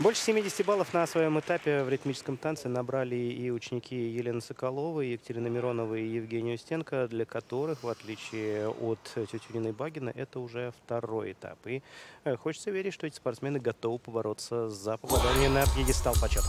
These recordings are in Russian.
Больше 70 баллов на своем этапе в ритмическом танце набрали и ученики Елены Соколовой, Екатерины Мироновой и Евгения Устенко, для которых, в отличие от тети Нины Багина, это уже второй этап. И э, хочется верить, что эти спортсмены готовы побороться за попадание на пьедестал почета.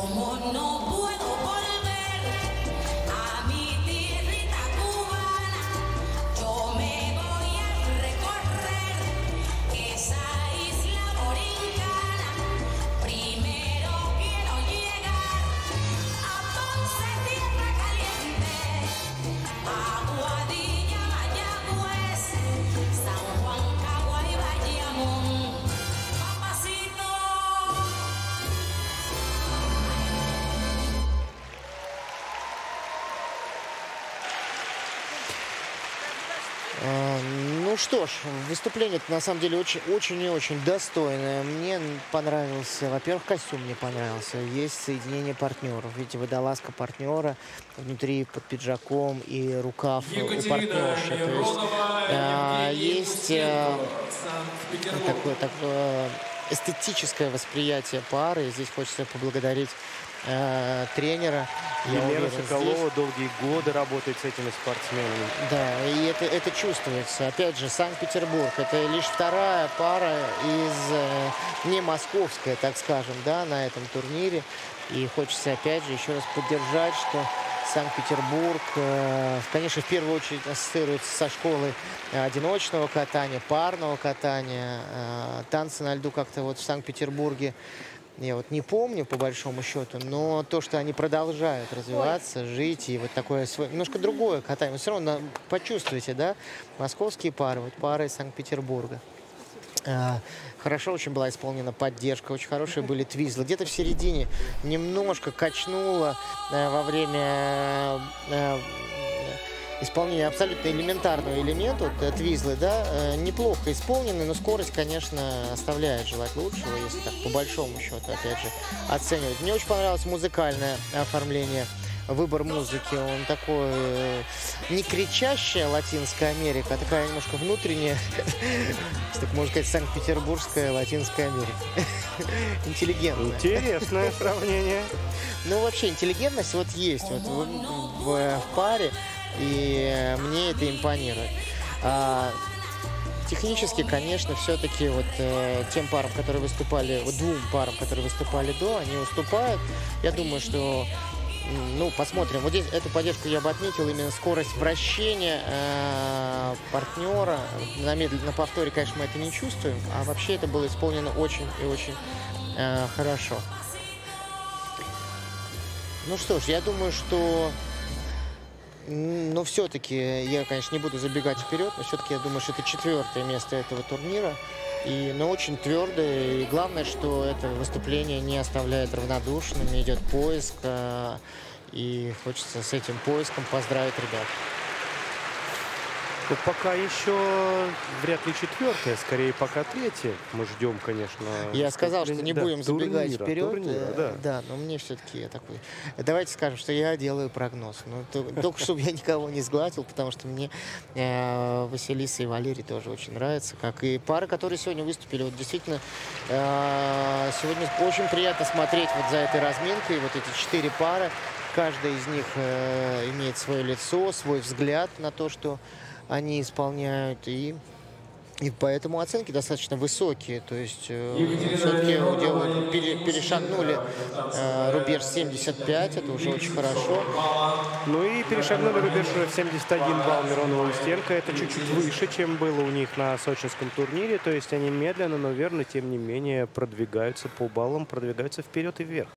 como no puedo что ж, выступление на самом деле очень, очень и очень достойное. Мне понравился, во-первых, костюм мне понравился. Есть соединение партнеров. Видите, водолазка партнера внутри под пиджаком и рукав у партнерши. То есть, а, есть а, такое, такое эстетическое восприятие пары. И здесь хочется поблагодарить э, тренера. Елена Соколова здесь. долгие годы работает с этими спортсменами. Да, и это, это чувствуется. Опять же, Санкт-Петербург. Это лишь вторая пара из э, не московская, так скажем, да, на этом турнире. И хочется опять же еще раз поддержать, что Санкт-Петербург, э, конечно, в первую очередь ассоциируется со школой одиночного катания, парного катания. Э, танцы на льду как-то вот в Санкт-Петербурге я вот не помню, по большому счету, но то, что они продолжают развиваться, Ой. жить, и вот такое свое, немножко другое катание. Вы все равно почувствуете, да, московские пары, вот пары из Санкт-Петербурга. А, хорошо очень была исполнена поддержка, очень хорошие были твизлы. Где-то в середине немножко качнуло э, во время э, исполнение абсолютно элементарного элемента, вот, твизлы, да, э, неплохо исполнены, но скорость, конечно, оставляет желать лучшего, если так по большому счету, опять же, оценивать. Мне очень понравилось музыкальное оформление выбор музыки, он такой э, не кричащая Латинская Америка, а такая немножко внутренняя, так можно сказать, Санкт-Петербургская Латинская Америка. Интеллигентная. Интересное сравнение. Ну, вообще, интеллигентность вот есть вот в, в- в паре, и мне это импонирует. А, технически, конечно, все-таки вот э, тем парам, которые выступали, вот двум парам, которые выступали до, они уступают. Я думаю, что ну, посмотрим. Вот здесь эту поддержку я бы отметил, именно скорость вращения э, партнера. На, медлен- на повторе, конечно, мы это не чувствуем, а вообще это было исполнено очень и очень э, хорошо. Ну что ж, я думаю, что... Но все-таки, я, конечно, не буду забегать вперед, но все-таки я думаю, что это четвертое место этого турнира. И, но очень твердое. И главное, что это выступление не оставляет равнодушным, идет поиск. а, И хочется с этим поиском поздравить ребят. Ну, пока еще вряд ли четвертое, скорее пока третье. Мы ждем, конечно. Я сказал, что не да, будем забегать турнира, вперед. турнира, э, да. да, но мне все-таки я такой. Давайте скажем, что я делаю прогноз. Ну, то- только чтобы я никого не сгладил, потому что мне э, Василиса и Валерий тоже очень нравятся. Как и пары, которые сегодня выступили. Вот действительно, э, сегодня очень приятно смотреть вот за этой разминкой. Вот эти четыре пары. Каждая из них э, имеет свое лицо, свой взгляд на то, что они исполняют. И и поэтому оценки достаточно высокие. То есть все-таки перешагнули э, рубеж 75, это уже очень хорошо. Ну и перешагнули рубеж уже в 71 балл Миронова Устенко. Это чуть-чуть выше, чем было у них на сочинском турнире. То есть они медленно, но верно, тем не менее, продвигаются по баллам, продвигаются вперед и вверх.